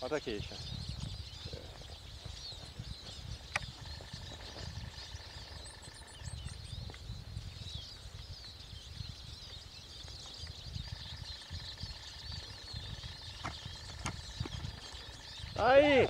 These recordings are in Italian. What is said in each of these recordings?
Guarda che esce. Dai!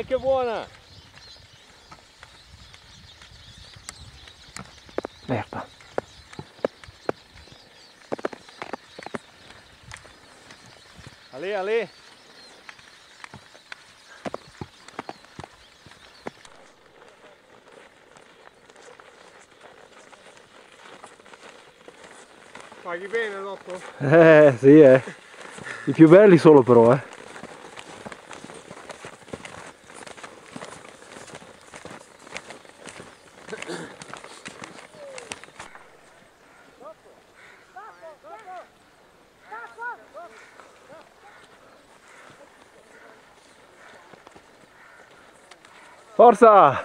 Ai que buona! Né? Merda. Ali, ali. Paghi bene dopo? Eh, sì, eh. I più belli solo però, eh. Forza!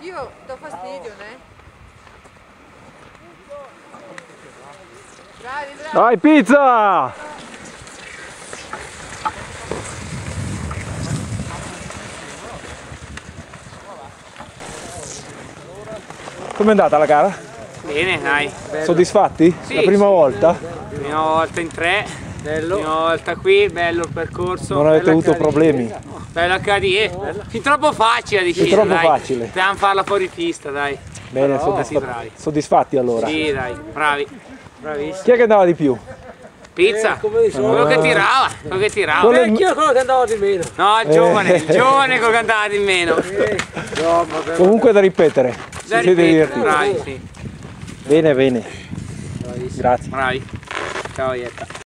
Io do fastidio, né? Bravi, bravi. Dai, pizza! Com'è andata la gara? Bene, dai. Soddisfatti? Sì, la prima sì. volta? Prima volta in tre. Bello. Prima volta qui, bello il percorso. Non avete avuto cadina. problemi? Bella HD. Fin troppo facile a decidere, troppo dai. facile. Dobbiamo farla fuori pista, dai. Bene, Però- soddisfa- sì, bravi. soddisfatti allora. Sì, dai, bravi. Bravissimi. Chi è che andava di più? Pizza. quello che tirava, quello che tirava. Quello è- Anch'io quello che andava di meno. No, il giovane, il Eh. giovane quello che andava di meno. Comunque da ripetere. Da Si ripetere, bravi, sì. Bene, bene. Grazie. Bravi. Ciao Ietta.